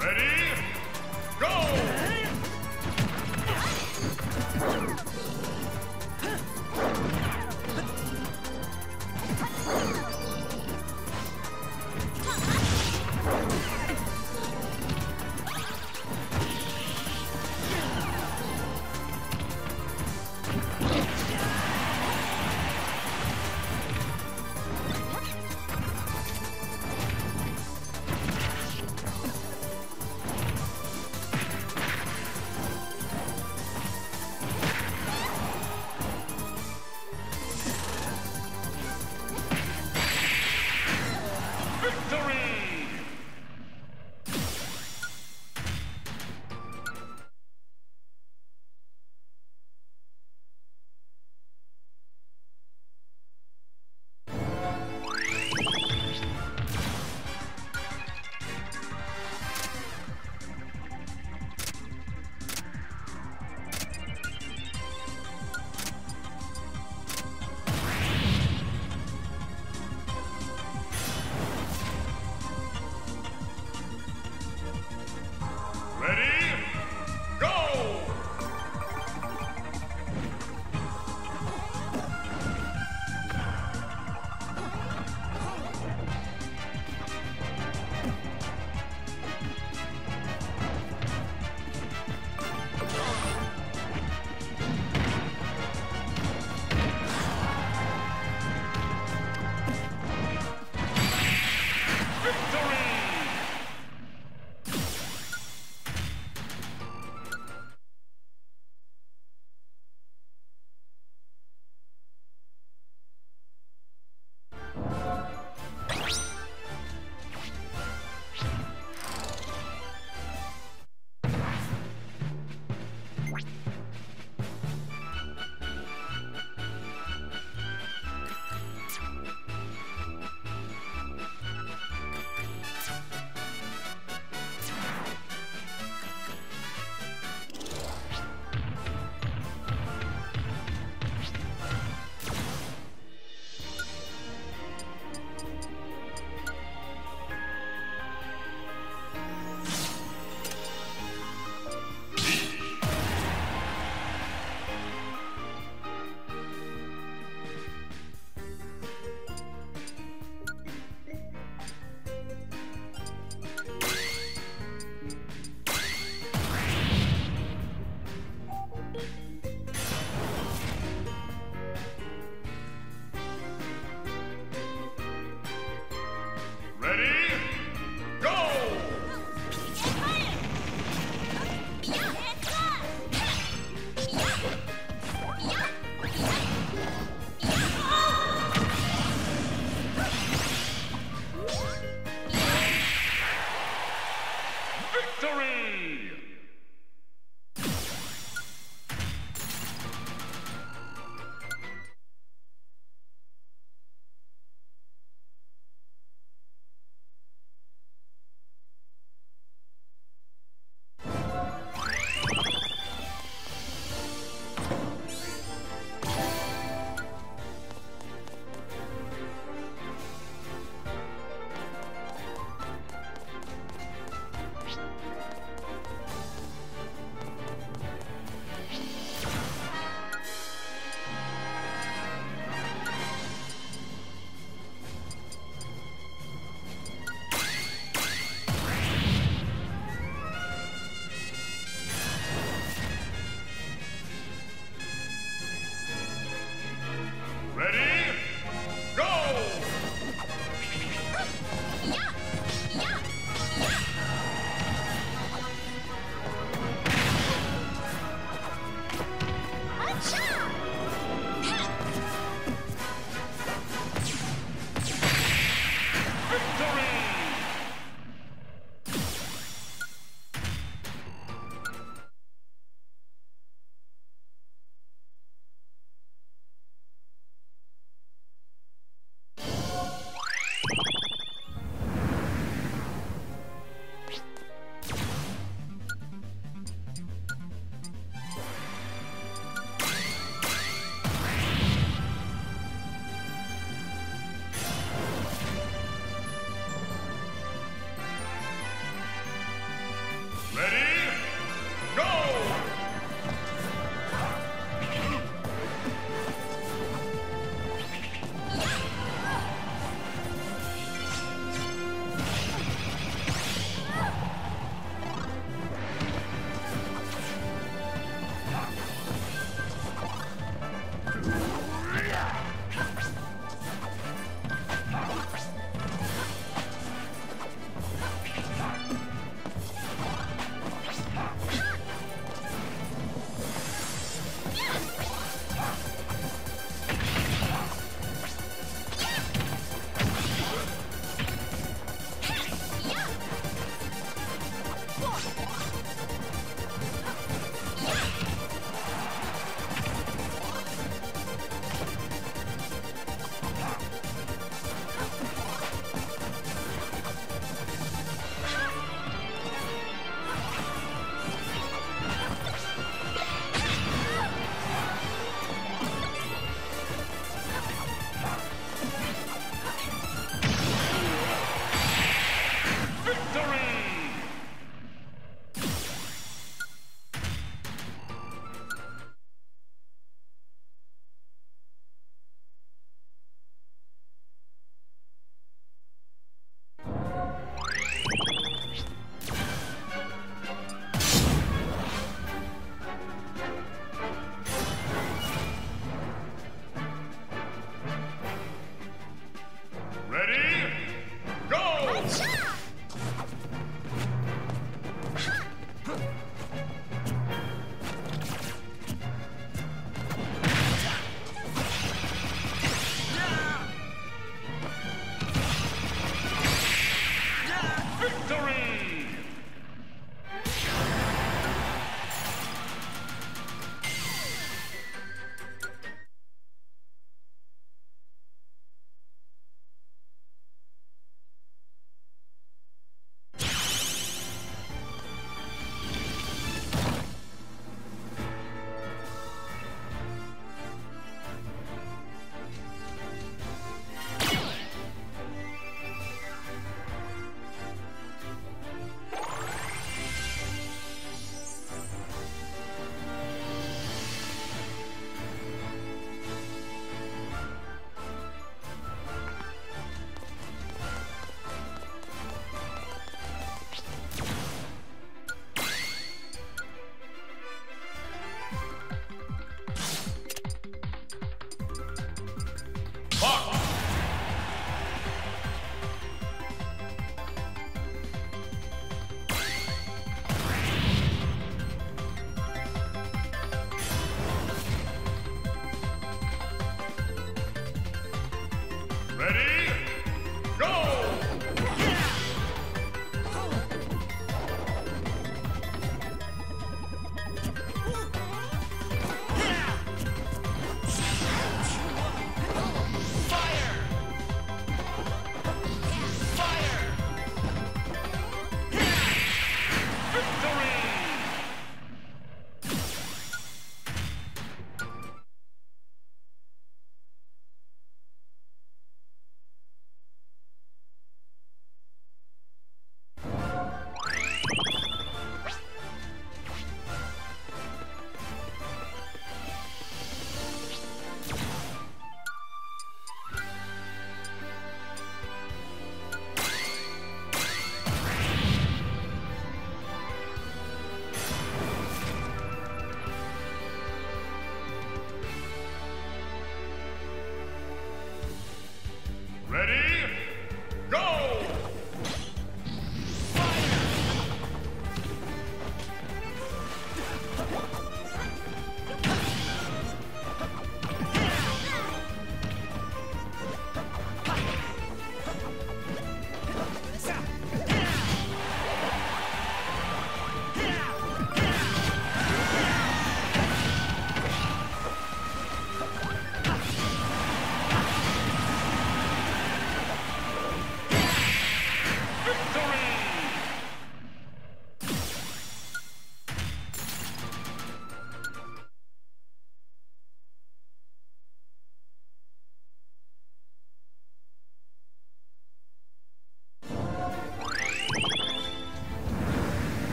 Ready?